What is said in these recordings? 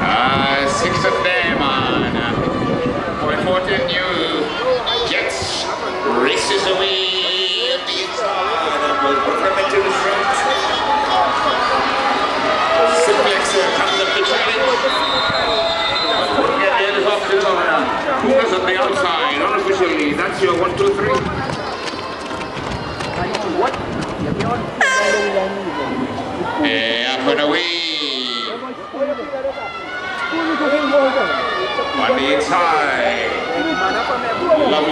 Uh, six of them on uh, 14 new Jets races away on the inside put the front. Simplex comes up the challenge. Pumas on the outside, unofficially. That's your one, two, three. Eh, up and away. On the inside.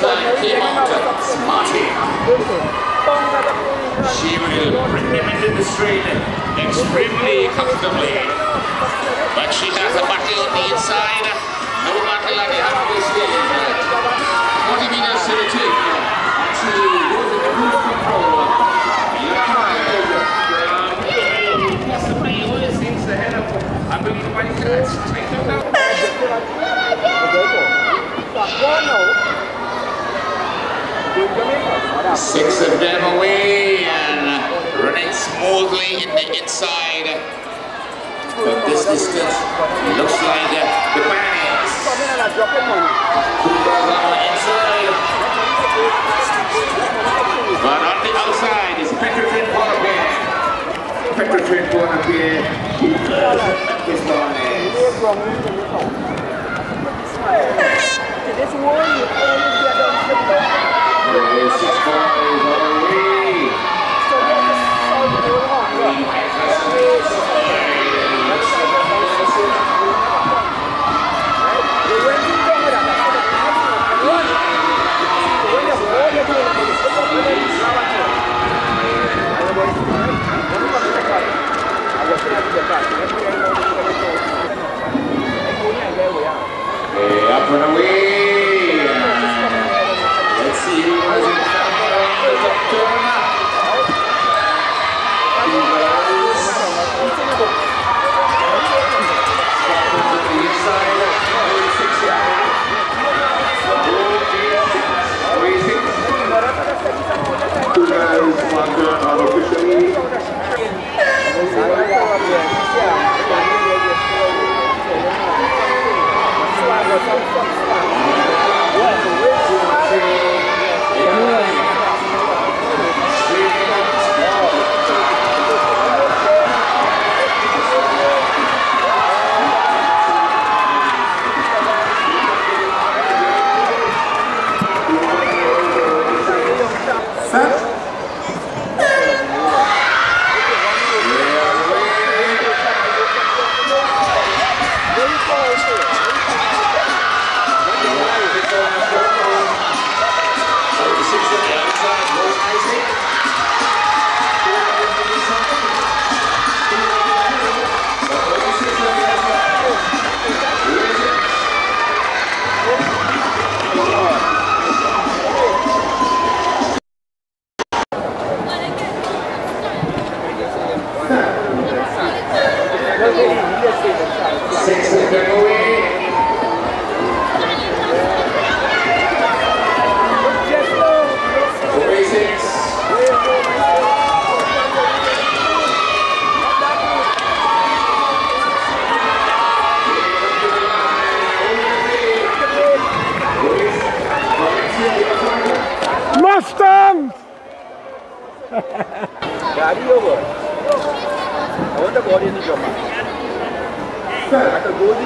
the. She will bring them into the straight extremely comfortably. But she has a battle on the inside. No battle at the half of the stage. 40 meters to the. She goes into cruise control. Seems ahead of, I believe, White Cats. Take them down. Six of them away and running smoothly in the inside. But this distance looks like the Bannings. Cougars on the inside. But on the outside is Petrotrin Bonaparte. Petrotrin Bonaparte. Cougars of Memphis Bannings. There is Dari over. I want the body in the job. I could go to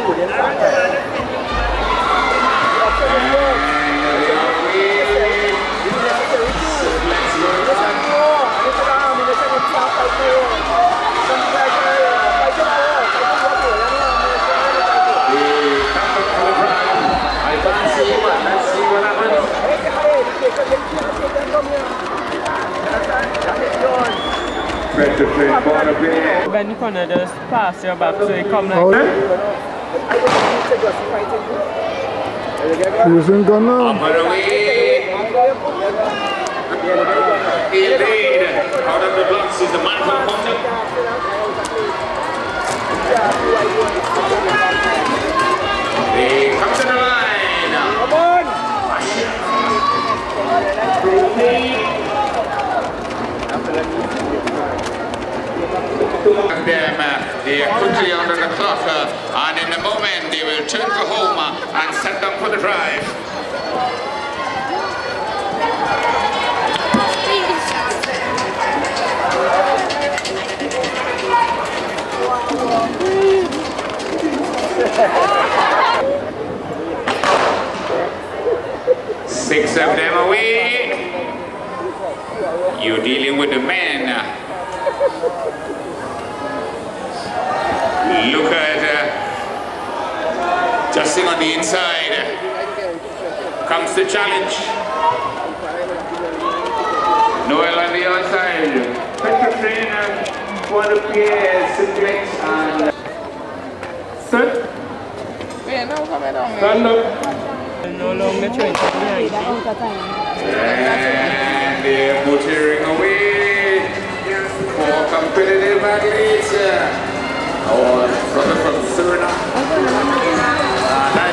Barnaby. When you gonna just pass your back so it come like Oh, that. using gun now. Up and away. In lead. Out of the blocks is the man from Compton. They come to the line. Come on. Them, they are quickly under the clock, uh, and in a moment they will turn for home uh, and set them for the drive. Six of them away. You're dealing with the men. Look at uh, Justin on the inside. Comes the challenge. Noel on the outside. Petrotrin, one of Pierre, Simplex, and Set. Stand up. No longer trying to be like And they're motoring away for competitive athletes. Our brother from Suriname. Uh,